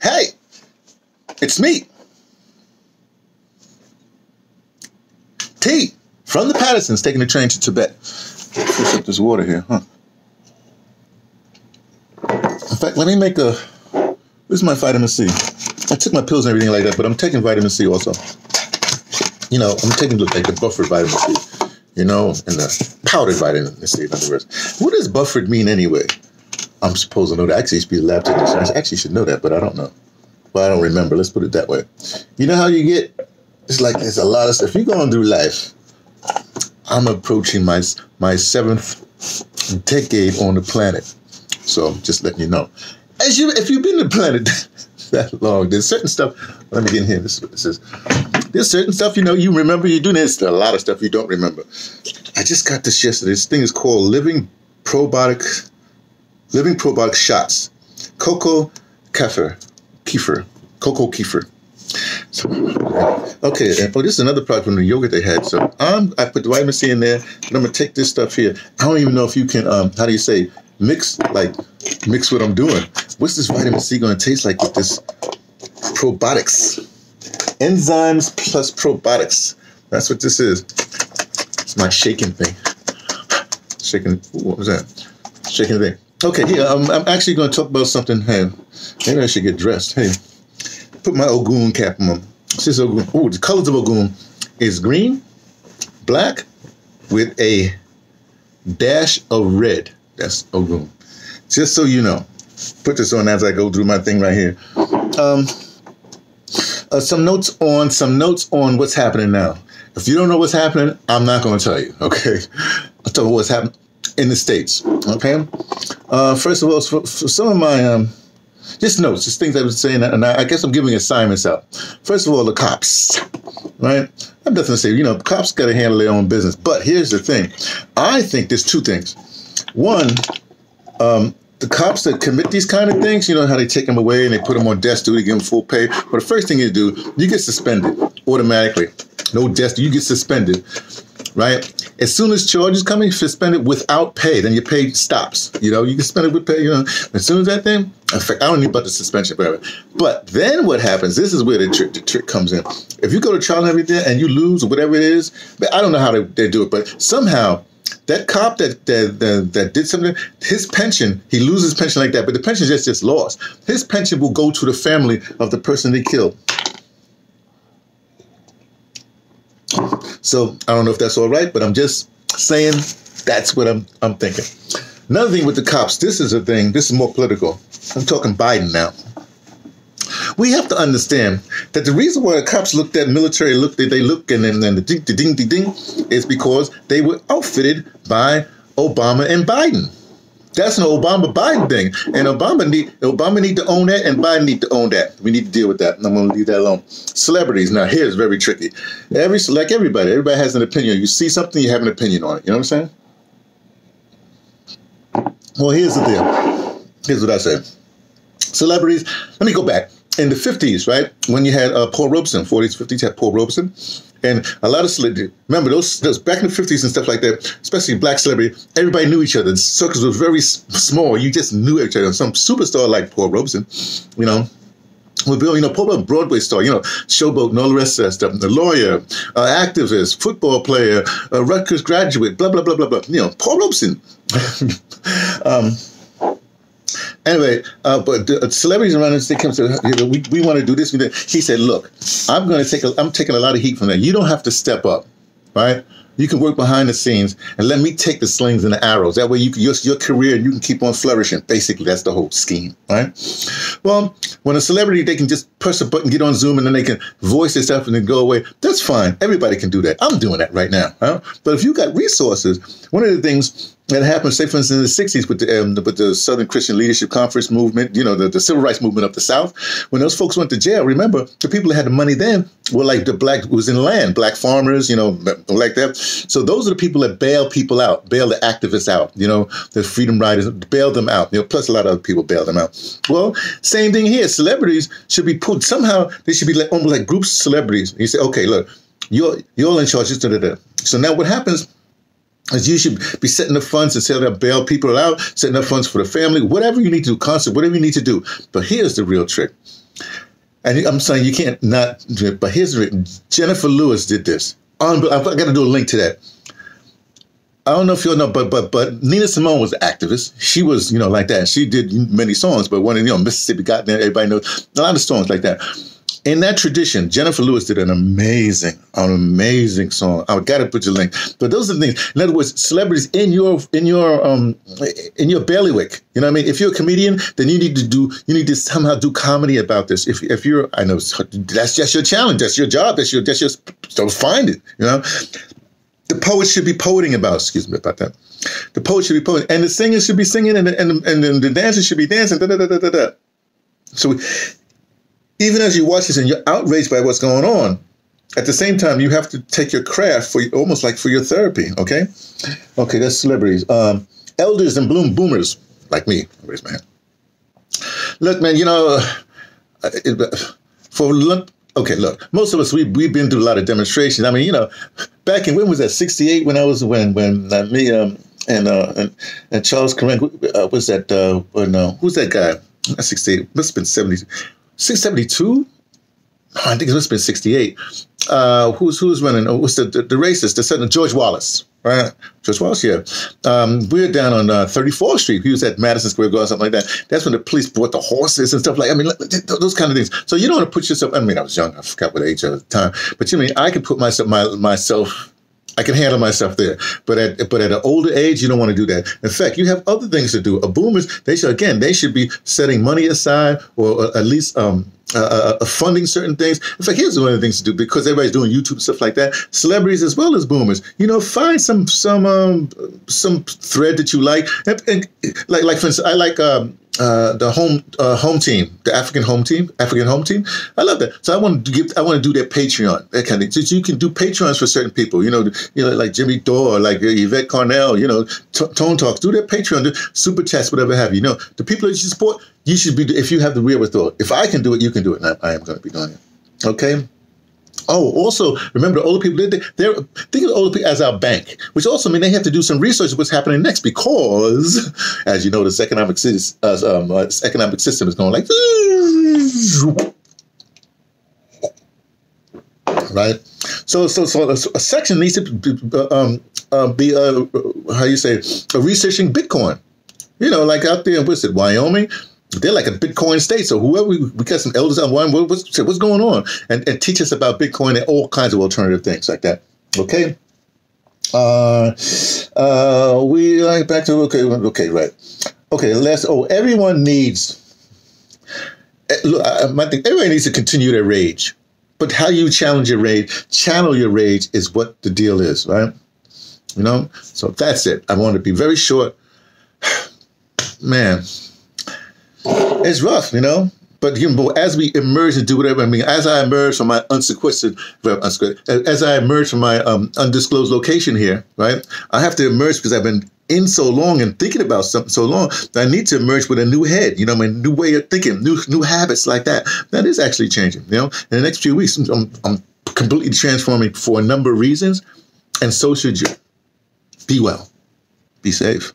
Hey, it's me. T from the Pattersons taking the train to Tibet. Push up this water here, huh? In fact, let me make a. Where's my vitamin C. I took my pills and everything like that, but I'm taking vitamin C also. You know, I'm taking like the buffered vitamin C, you know, and the powdered vitamin C, in other words. What does buffered mean anyway? I'm supposed to know that. Actually, I should be a lab technician. I actually should know that, but I don't know. Well, I don't remember. Let's put it that way. You know how you get? It's like there's a lot of stuff. You're going through life. I'm approaching my my seventh decade on the planet, so just letting you know. As you, if you've been the planet that long, there's certain stuff. Let me get in here. This is this is. There's certain stuff you know you remember you're doing. There's a lot of stuff you don't remember. I just got this yesterday. This thing is called Living Probiotic Living Probiotic Shots. Cocoa Kefir. Kefir. Cocoa Kefir. So, okay, oh, this is another product from the yogurt they had. So um, I put the vitamin C in there, and I'm gonna take this stuff here. I don't even know if you can, um, how do you say, mix like mix what I'm doing. What's this vitamin C gonna taste like with this probiotics? Enzymes plus probiotics. That's what this is. It's my shaking thing. Shaking. What was that? Shaking thing. Okay, here I'm, I'm actually going to talk about something. Hey, maybe I should get dressed. Hey, put my Ogun cap on. This is Ogun. Oh, the colors of Ogun is green, black, with a dash of red. That's Ogun. Just so you know, put this on as I go through my thing right here. Um, uh, some notes on some notes on what's happening now. If you don't know what's happening, I'm not going to tell you. Okay, I'll tell you what's happening in the states. Okay. Uh, first of all, for, for some of my um, just notes, just things I was saying, and I, I, guess I'm giving assignments out. First of all, the cops, right? I'm definitely saying, you know, cops got to handle their own business. But here's the thing: I think there's two things. One, um, the cops that commit these kind of things, you know how they take them away and they put them on desk duty, give them full pay. But the first thing you do, you get suspended automatically. No desk, you get suspended right? As soon as charges come in, suspend it without pay. Then your pay stops. You know, you can spend it with pay. You know, as soon as that thing, in fact, I don't need about the suspension, forever. But then what happens? This is where the trick, the trick comes in. If you go to trial and everything and you lose or whatever it is, I don't know how they, they do it, but somehow that cop that, that that, that did something, his pension, he loses pension like that, but the pension just just lost. His pension will go to the family of the person they killed. So I don't know if that's all right, but I'm just saying that's what I'm I'm thinking. Another thing with the cops, this is a thing, this is more political. I'm talking Biden now. We have to understand that the reason why the cops looked at military look that they look and then the ding ding ding ding is because they were outfitted by Obama and Biden. That's an Obama Biden thing, and Obama need Obama need to own that, and Biden need to own that. We need to deal with that. I'm going to leave that alone. Celebrities now here's very tricky. Every like everybody, everybody has an opinion. You see something, you have an opinion on it. You know what I'm saying? Well, here's the deal. Here's what I say. Celebrities. Let me go back in the 50s, right? When you had uh, Paul Robeson, 40s, 50s, had Paul Robeson. And a lot of celebrities, remember those, those back in the 50s and stuff like that, especially black celebrity, everybody knew each other. The circles were very small. You just knew each other. Some superstar like Paul Robeson, you know, with Bill, you know, Paul Broadway star, you know, showboat and all the rest of that stuff. The lawyer, uh, activist, football player, uh, Rutgers graduate, blah, blah, blah, blah, blah. You know, Paul Robeson. um, Anyway, uh, but the celebrities around us, they come to, you know, we, we want to do this. He said, look, I'm going to take, a, I'm taking a lot of heat from that. You don't have to step up, right? You can work behind the scenes and let me take the slings and the arrows. That way, you can, your, your career you can keep on flourishing. Basically, that's the whole scheme, right? Well, when a celebrity they can just press a button, get on Zoom, and then they can voice their stuff and then go away. That's fine. Everybody can do that. I'm doing that right now. Huh? But if you got resources, one of the things that happened, say, for instance, in the 60s with the, um, with the Southern Christian Leadership Conference movement, you know, the, the civil rights movement up the South. When those folks went to jail, remember, the people that had the money then were like the black, who was in land, black farmers, you know, like that. So those are the people that bail people out, bail the activists out, you know, the freedom riders, bail them out, you know, plus a lot of other people bail them out. Well, same thing here. Celebrities should be put, somehow they should be like, almost like groups of celebrities. You say, okay, look, you're, you're in charge. So now what happens As you should be setting up funds and setting up bail people out, setting up funds for the family, whatever you need to do, concert, whatever you need to do. But here's the real trick. And I'm saying you can't not but here's the Jenifer Lewis did this. I've got to do a link to that. I don't know if you all know, but but but Nina Simone was an activist. She was, you know, like that. She did many songs, but one of you know Mississippi Goddam. Everybody knows a lot of songs like that in that tradition, Jenifer Lewis did an amazing, an amazing song. I got to put your link. But those are the things. In other words, celebrities in your in your um in your bailiwick. You know what I mean? If you're a comedian, then you need to do you need to somehow do comedy about this. If if you're, I know that's just your challenge. That's your job. That's your that's your so find it. You know, the poet should be poeting about. Excuse me about that. The poet should be poeting, and the singers should be singing, and the, and and the, the dancers should be dancing. Da, da, da, da, da, da. So even as you watch this and you're outraged by what's going on, at the same time, you have to take your craft for almost like for your therapy. Okay, okay, that's celebrities, um, elders and bloom boomers like me. Raise my hand. Look, man, you know, uh, for look, okay, look, most of us we we've been through a lot of demonstrations. I mean, you know, back in when was that? Sixty eight when I was when when uh, me um, and uh, and and Charles Karen uh, was that uh, when, uh, who's that guy? Not sixty eight. Must have been seventy. 672? I think it must have been 68. Uh, who's who's running? Oh, what's the, the, the racist? The certain George Wallace, right? George Wallace, yeah. Um, we were down on uh, 34th Street. He was at Madison Square Garden, something like that. That's when the police brought the horses and stuff like. I mean, those kind of things. So you don't want to put yourself. I mean, I was young. I forgot what age at the time. But you mean I could put myself my myself I can handle myself there. But at but at an older age, you don't want to do that. In fact, you have other things to do. A boomers, they should again, they should be setting money aside or at least um, uh, uh, uh, funding certain things. In fact, here's one of the things to do because everybody's doing YouTube stuff like that. Celebrities as well as boomers, you know, find some some um, some thread that you like. And, and like like for instance, I like um, uh, the home uh, home team, the African home team, African home team. I love that. So I want to give, I want to do their Patreon, that kind of. So you can do Patreons for certain people. You know, you know, like Jimmy Dore, like Yvette Carnell. You know, t- Tone Talks. Do their Patreon, do super chats, whatever have you. You know, the people that you support, you should be. If you have the real wherewithal, if I can do it, you can do it. And I, I am going to be doing it. Okay. Oh, also remember the older people. They're, they're think of the older people as our bank, which also means they have to do some research of what's happening next because, as you know, this economic um, uh, this economic system is going like right. So, so, so a, section needs to be, uh, um, uh, be how you say uh, researching Bitcoin. You know, like out there, what's it, Wyoming? They're like a Bitcoin state. So whoever we, we got some elders on one, what's, what's going on? And, and teach us about Bitcoin and all kinds of alternative things like that. Okay. Uh, uh, we like back to okay, okay, right. Okay, let's. Oh, everyone needs. Eh, look, I, I think everybody needs to continue their rage, but how you challenge your rage, channel your rage, is what the deal is, right? You know. So that's it. I want to be very short. Man, it's rough, you know. But you know, as we emerge and do whatever, I mean, as I emerge from my unsequestered, as I emerge from my um, undisclosed location here, right? I have to emerge because I've been in so long and thinking about something so long that I need to emerge with a new head, you know, a new way of thinking, new new habits like that. That is actually changing, you know. In the next few weeks, I'm, I'm completely transforming for a number of reasons, and so should you. Be well, be safe.